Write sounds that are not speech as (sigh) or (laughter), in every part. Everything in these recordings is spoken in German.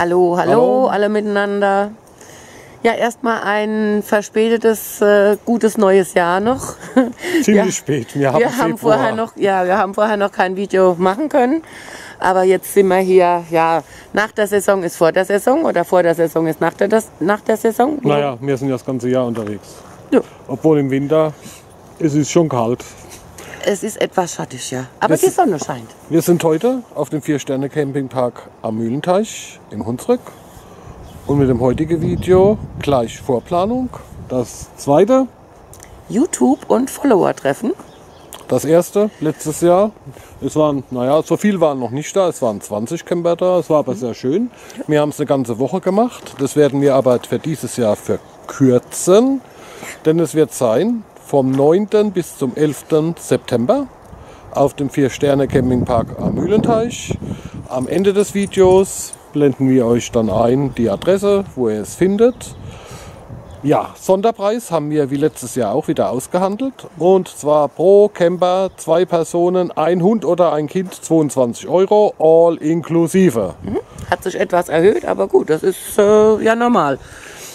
Hallo, hallo, Hallo. alle miteinander. Ja, erstmal ein verspätetes, äh, gutes neues Jahr noch. (laughs) Ziemlich Ja. spät. Wir haben, Wir haben vorher noch, ja, wir haben vorher noch kein Video machen können. Aber jetzt sind wir hier, ja, nach der Saison ist vor der Saison oder vor der Saison ist nach der, das, nach der Saison. Naja, wir sind ja das ganze Jahr unterwegs. Ja. Obwohl im Winter ist es schon kalt. Es ist etwas schattig, ja. Aber Das die Sonne scheint. Wir sind heute auf dem Vier-Sterne-Campingpark am Mühlenteich in Hunsrück. Und mit dem heutigen Video gleich Vorplanung. Das zweite, YouTube und Follower treffen. das erste letztes Jahr. Es waren, naja, so viel waren noch nicht da. Es waren 20 Camper da. Es war aber sehr schön. Wir haben es eine ganze Woche gemacht. Das werden wir aber für dieses Jahr verkürzen. Denn es wird sein vom 9. bis zum 11. September auf dem Vier-Sterne-Campingpark am Mühlenteich. Am Ende des Videos blenden wir euch dann ein die Adresse, wo ihr es findet. Ja, Sonderpreis haben wir wie letztes Jahr auch wieder ausgehandelt. Und zwar pro Camper, zwei Personen, ein Hund oder ein Kind 22 Euro, all inklusive. Hat sich etwas erhöht, aber gut, das ist äh, ja normal.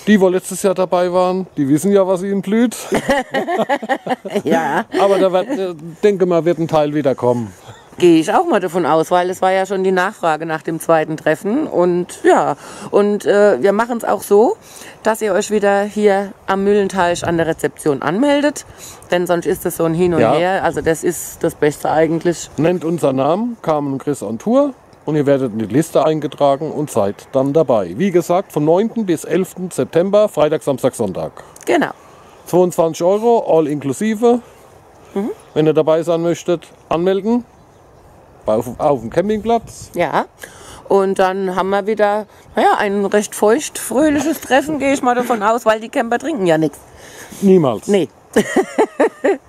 Die, wo letztes Jahr dabei waren, die wissen ja, was ihnen blüht. (laughs) Ja, Aber da wird, äh, denke mal, wird ein Teil wieder kommen. gehe ich auch mal davon aus, weil es war ja schon die Nachfrage nach dem zweiten Treffen. Und ja, und äh, wir machen es auch so, dass ihr euch wieder hier am Mühlenteich an der Rezeption anmeldet. Denn sonst ist es so ein Hin und Ja. Her. Also das ist das Beste eigentlich. Nennt unseren Namen, Carmen und Chris on Tour. Und ihr werdet in die Liste eingetragen und seid dann dabei. Wie gesagt, von 9. bis 11. September, Freitag, Samstag, Sonntag. Genau. 22 Euro, all inklusive. Wenn ihr dabei sein möchtet, anmelden. Auf, auf dem Campingplatz. Ja. Und dann haben wir wieder, naja, ein recht feucht, fröhliches Treffen, gehe ich mal davon aus, weil die Camper trinken ja nichts. Niemals. Nee, (laughs)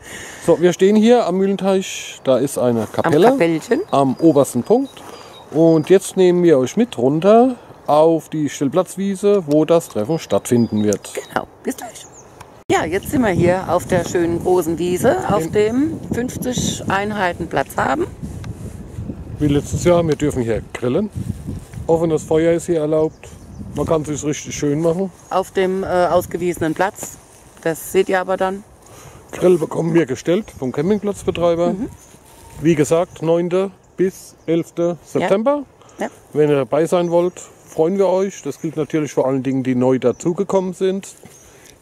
So, wir stehen hier am Mühlenteich. Da ist eine am Kapelle Kapellchen. am obersten Punkt. Und jetzt nehmen wir euch mit runter auf die Stellplatzwiese, wo das Treffen stattfinden wird. Genau, bis gleich. Ja, jetzt sind wir hier auf der schönen großen Wiese, auf dem 50 Einheiten Platz haben. Wie letztes Jahr, wir dürfen hier grillen. Offenes Feuer ist hier erlaubt. Man kann sich richtig schön machen. Auf dem äh, ausgewiesenen Platz. Das seht ihr aber dann. Grill bekommen wir gestellt vom Campingplatzbetreiber. Wie gesagt, 9. bis 11. September. Ja. Wenn ihr dabei sein wollt, freuen wir euch. Das gilt natürlich vor allen Dingen, die neu dazugekommen sind.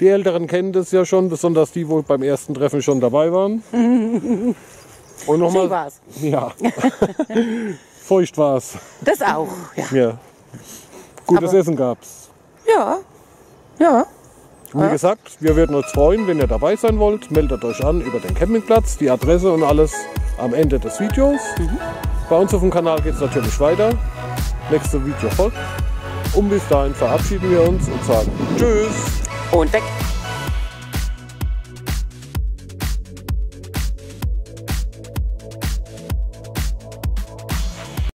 Die Älteren kennen das ja schon, besonders die, wo beim ersten Treffen schon dabei waren. (laughs) Und nochmal. war's. Ja. (laughs) Feucht war's. Das auch. Ja. Ja. Gutes Aber- Essen gab's. Ja. Ja. Wie gesagt, wir würden uns freuen, wenn ihr dabei sein wollt. Meldet euch an über den Campingplatz, die Adresse und alles am Ende des Videos. Bei uns auf dem Kanal geht es natürlich weiter. Nächste Video folgt. Und bis dahin verabschieden wir uns und sagen Tschüss. Und weg.